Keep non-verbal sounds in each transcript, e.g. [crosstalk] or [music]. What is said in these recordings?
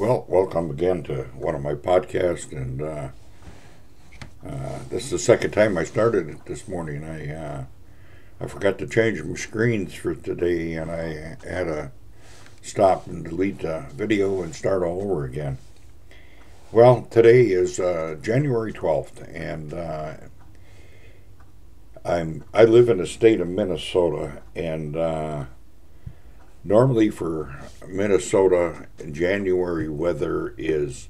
Well, welcome again to one of my podcasts, and uh, uh, this is the second time I started it this morning. I uh, I forgot to change my screens for today, and I had to stop and delete the video and start all over again. Well, today is uh, January twelfth, and uh, I'm I live in the state of Minnesota, and uh, Normally for Minnesota, January weather is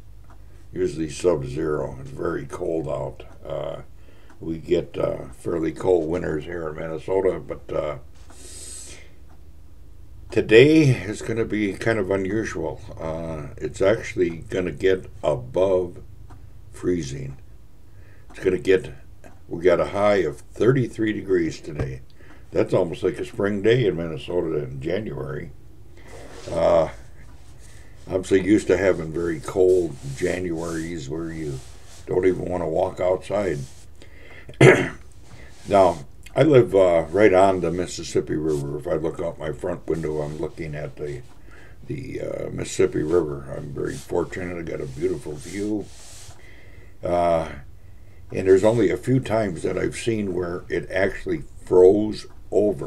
usually sub-zero. It's very cold out. Uh, we get uh, fairly cold winters here in Minnesota, but uh, today is going to be kind of unusual. Uh, it's actually going to get above freezing. It's going to get, we got a high of 33 degrees today that's almost like a spring day in Minnesota in January. Uh, I'm so used to having very cold Januaries where you don't even want to walk outside. [clears throat] now, I live uh, right on the Mississippi River. If I look out my front window, I'm looking at the the uh, Mississippi River. I'm very fortunate. I got a beautiful view. Uh, and there's only a few times that I've seen where it actually froze over.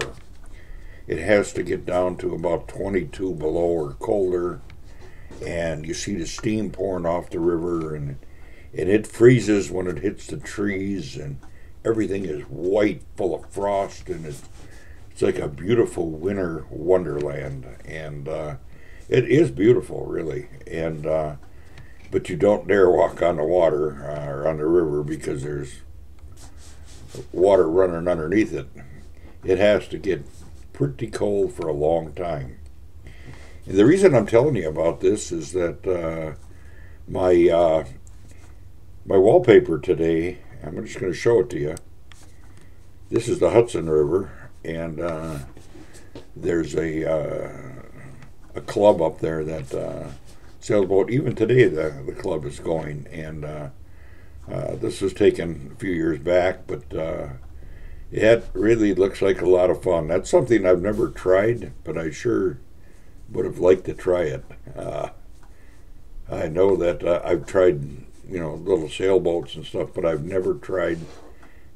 It has to get down to about 22 below or colder, and you see the steam pouring off the river, and and it freezes when it hits the trees, and everything is white, full of frost, and it's it's like a beautiful winter wonderland, and uh, it is beautiful, really, and. Uh, but you don't dare walk on the water uh, or on the river because there's water running underneath it it has to get pretty cold for a long time. And the reason I'm telling you about this is that uh, my uh, my wallpaper today. I'm just going to show it to you. This is the Hudson River, and uh, there's a uh, a club up there that uh, sailboat. Even today, the the club is going, and uh, this was taken a few years back, but it really looks like a lot of fun. That's something I've never tried, but I sure would have liked to try it. Uh, I know that uh, I've tried, you know, little sailboats and stuff, but I've never tried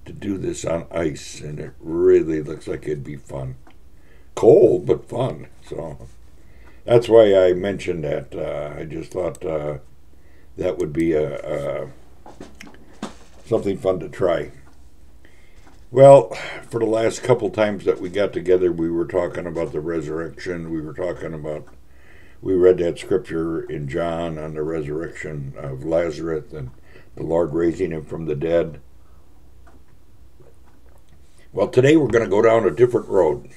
to do this on ice, and it really looks like it'd be fun. Cold, but fun. So that's why I mentioned that. Uh, I just thought uh, that would be a, a something fun to try. Well, for the last couple times that we got together, we were talking about the resurrection. We were talking about, we read that scripture in John on the resurrection of Lazarus and the Lord raising him from the dead. Well, today we're going to go down a different road,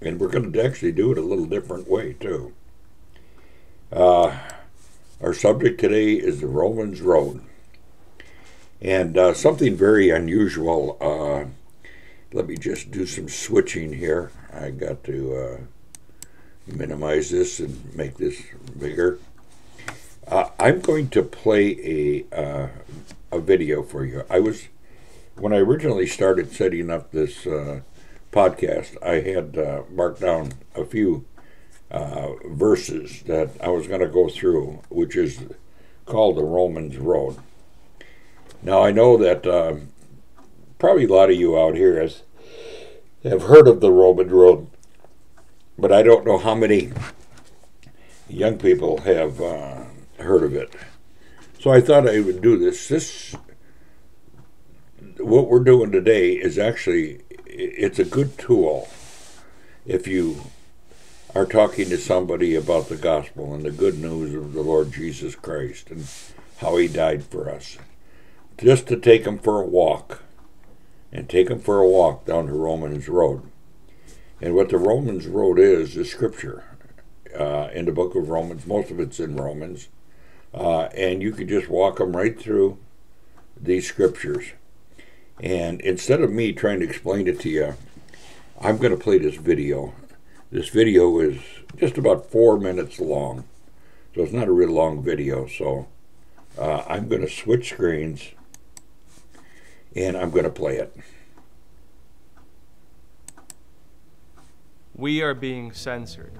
and we're going to actually do it a little different way, too. Uh, our subject today is the Romans Road. And uh, something very unusual. Uh, let me just do some switching here. I got to uh, minimize this and make this bigger. Uh, I'm going to play a uh, a video for you. I was when I originally started setting up this uh, podcast. I had marked down a few verses that I was going to go through, which is called the Romans Road. Now, I know that uh, probably a lot of you out here has, have heard of the Roman road, but I don't know how many young people have uh, heard of it. So I thought I would do this. This, what we're doing today is actually, it's a good tool if you are talking to somebody about the gospel and the good news of the Lord Jesus Christ and how he died for us just to take them for a walk and take them for a walk down the Romans Road. And what the Romans Road is, is scripture uh, in the book of Romans. Most of it's in Romans. Uh, and you can just walk them right through these scriptures. And instead of me trying to explain it to you, I'm going to play this video. This video is just about four minutes long. So it's not a real long video. So uh, I'm going to switch screens and I'm going to play it. We are being censored.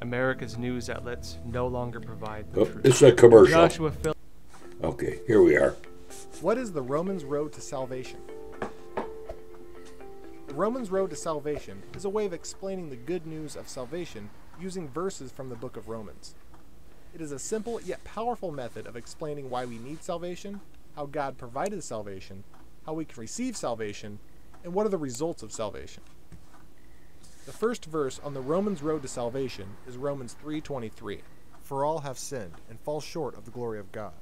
America's news outlets no longer provide the Oh, truth. this is a commercial. Joshua Phil- Okay, here we are. What is the Romans road to salvation? The Romans road to salvation is a way of explaining the good news of salvation using verses from the book of Romans. It is a simple yet powerful method of explaining why we need salvation, how God provided salvation, how we can receive salvation, and what are the results of salvation. The first verse on the Romans road to salvation is Romans 3:23. For all have sinned and fall short of the glory of God.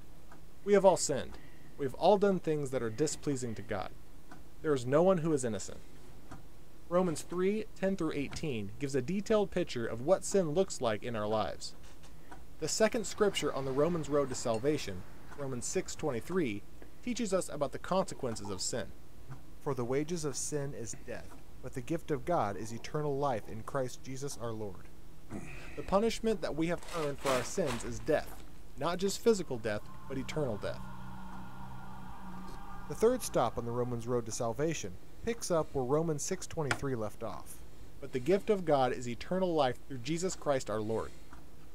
We have all sinned. We have all done things that are displeasing to God. There is no one who is innocent. Romans 3:10 through 18 gives a detailed picture of what sin looks like in our lives. The second scripture on the Romans road to salvation, Romans 6:23, teaches us about the consequences of sin. For the wages of sin is death, but the gift of God is eternal life in Christ Jesus our Lord. The punishment that we have earned for our sins is death, not just physical death, but eternal death. The third stop on the Romans road to salvation picks up where Romans 6:23 left off. But the gift of God is eternal life through Jesus Christ our Lord.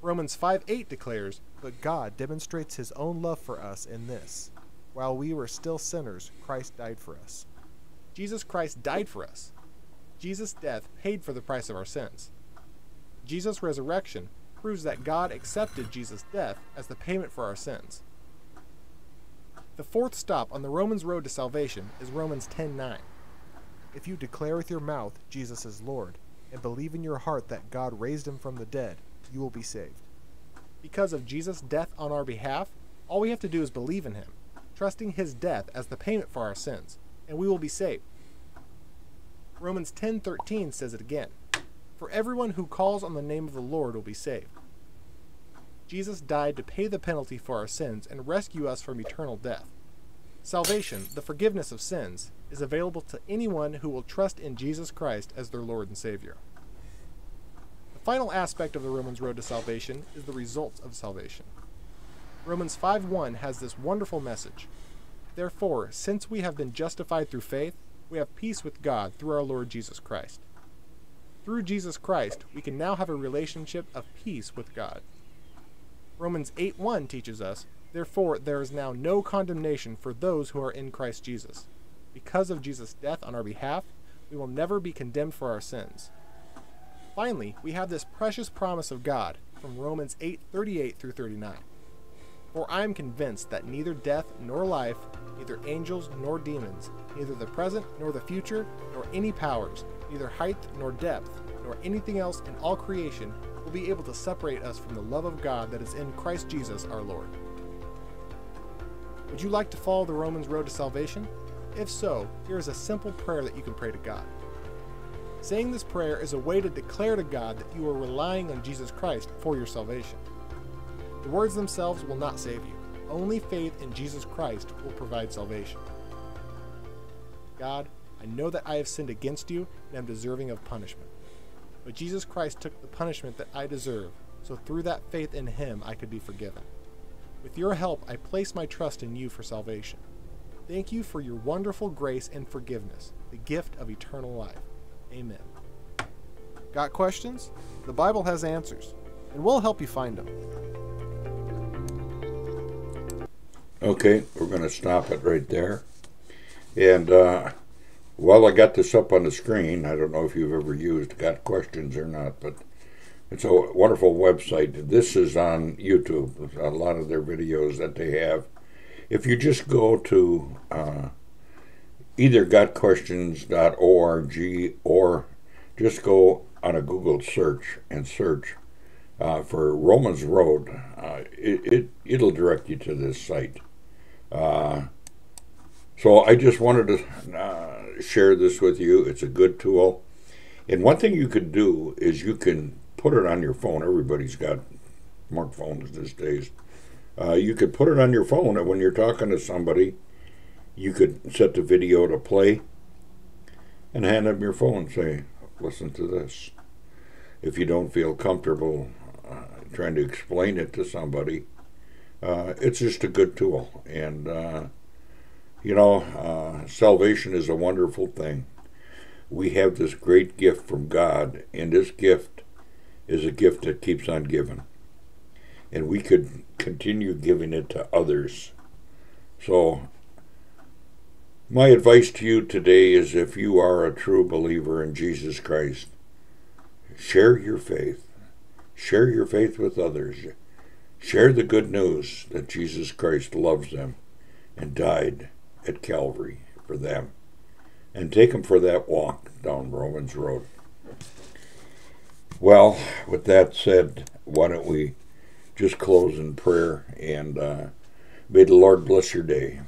Romans 5:8 declares, "But God demonstrates his own love for us in this: while we were still sinners, Christ died for us." Jesus Christ died for us. Jesus' death paid for the price of our sins. Jesus' resurrection proves that God accepted Jesus' death as the payment for our sins. The fourth stop on the Romans road to salvation is Romans 10:9. If you declare with your mouth Jesus is Lord and believe in your heart that God raised him from the dead, you will be saved. Because of Jesus' death on our behalf, all we have to do is believe in him, trusting his death as the payment for our sins, and we will be saved. Romans 10:13 says it again. For everyone who calls on the name of the Lord will be saved. Jesus died to pay the penalty for our sins and rescue us from eternal death. Salvation, the forgiveness of sins, is available to anyone who will trust in Jesus Christ as their Lord and Savior. The final aspect of the Romans road to salvation is the results of salvation. Romans 5:1 has this wonderful message. Therefore, since we have been justified through faith, we have peace with God through our Lord Jesus Christ. Through Jesus Christ, we can now have a relationship of peace with God. Romans 8:1 teaches us, "Therefore there is now no condemnation for those who are in Christ Jesus. Because of Jesus' death on our behalf, we will never be condemned for our sins." Finally, we have this precious promise of God from Romans 8:38 through 39. For I am convinced that neither death nor life, neither angels nor demons, neither the present nor the future, nor any powers, neither height nor depth, nor anything else in all creation will be able to separate us from the love of God that is in Christ Jesus our Lord. Would you like to follow the Romans road to salvation? If so, here is a simple prayer that you can pray to God. Saying this prayer is a way to declare to God that you are relying on Jesus Christ for your salvation. The words themselves will not save you. Only faith in Jesus Christ will provide salvation. God, I know that I have sinned against you and am deserving of punishment. But Jesus Christ took the punishment that I deserve, so through that faith in him I could be forgiven. With your help, I place my trust in you for salvation. Thank you for your wonderful grace and forgiveness, the gift of eternal life. Amen. Got questions? The Bible has answers, and we'll help you find them. Okay, we're going to stop it right there. And uh, while I got this up on the screen, I don't know if you've ever used Got Questions or not, but it's a wonderful website. This is on YouTube, a lot of their videos that they have. If you just go to uh, either gotquestions.org or just go on a Google search and search uh, for Romans Road, uh, it, it, it'll direct you to this site. Uh, so I just wanted to uh, share this with you. It's a good tool. And one thing you could do is you can put it on your phone. Everybody's got smartphones these days. Uh, you could put it on your phone, and when you're talking to somebody, you could set the video to play and hand them your phone and say, listen to this. If you don't feel comfortable trying to explain it to somebody, uh, it's just a good tool. And, uh, you know, uh, salvation is a wonderful thing. We have this great gift from God, and this gift is a gift that keeps on giving. And we could continue giving it to others. So, my advice to you today is if you are a true believer in Jesus Christ, share your faith. Share your faith with others. Share the good news that Jesus Christ loves them and died at Calvary for them. And take them for that walk down Romans Road. Well, with that said, why don't we just close in prayer and uh, may the Lord bless your day.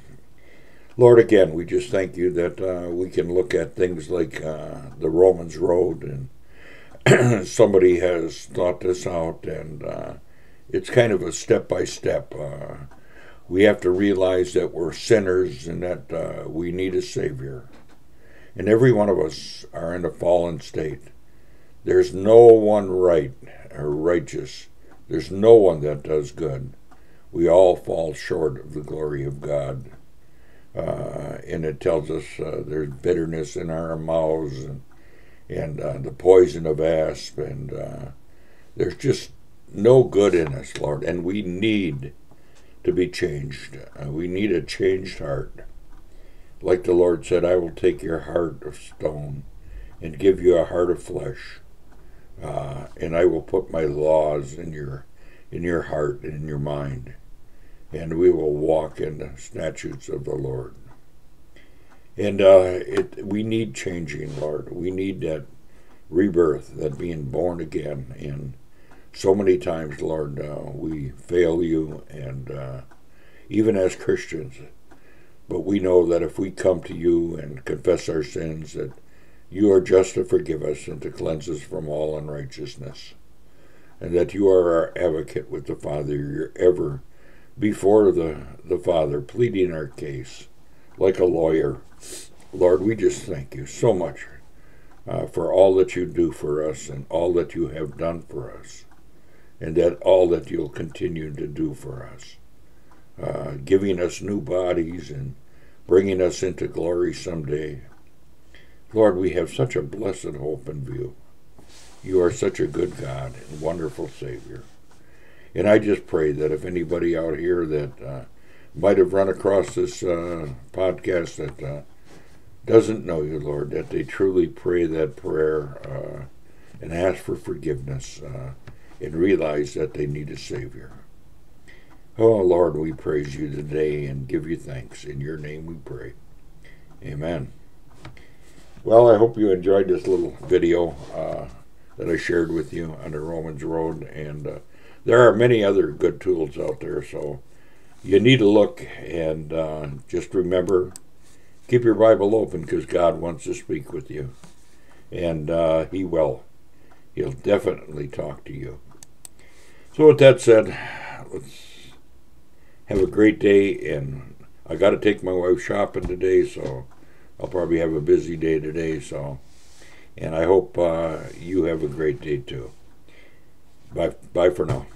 Lord, again, we just thank you that uh, we can look at things like uh, the Romans Road and [clears throat] somebody has thought this out and uh, it's kind of a step by step. We have to realize that we're sinners and that uh, we need a Savior. And every one of us are in a fallen state. There's no one right or righteous. There's no one that does good. We all fall short of the glory of God. Uh, and it tells us uh, there's bitterness in our mouths and, and uh, the poison of asp, and uh, there's just no good in us, Lord. And we need to be changed. Uh, we need a changed heart. Like the Lord said, I will take your heart of stone and give you a heart of flesh uh, and I will put my laws in your in your heart and in your mind, and we will walk in the statutes of the Lord. And uh, it we need changing, Lord. We need that rebirth, that being born again. And so many times, Lord, uh, we fail you, and uh, even as Christians. But we know that if we come to you and confess our sins, that you are just to forgive us and to cleanse us from all unrighteousness, and that you are our advocate with the Father. You're ever before the, the Father, pleading our case like a lawyer. Lord, we just thank you so much uh, for all that you do for us and all that you have done for us, and that all that you'll continue to do for us, uh, giving us new bodies and bringing us into glory someday. Lord, we have such a blessed hope and view. You are such a good God and wonderful Savior. And I just pray that if anybody out here that uh, might have run across this uh, podcast that uh, doesn't know you, Lord, that they truly pray that prayer uh, and ask for forgiveness uh, and realize that they need a Savior. Oh, Lord, we praise you today and give you thanks. In your name we pray. Amen. Well, I hope you enjoyed this little video uh, that I shared with you on the Romans Road, and uh, there are many other good tools out there, so you need to look and uh, just remember keep your Bible open because God wants to speak with you, and uh, He will. He'll definitely talk to you. So, with that said, let's have a great day, and I got to take my wife shopping today, so. I'll probably have a busy day today, so. And I hope uh, you have a great day too. Bye, bye for now.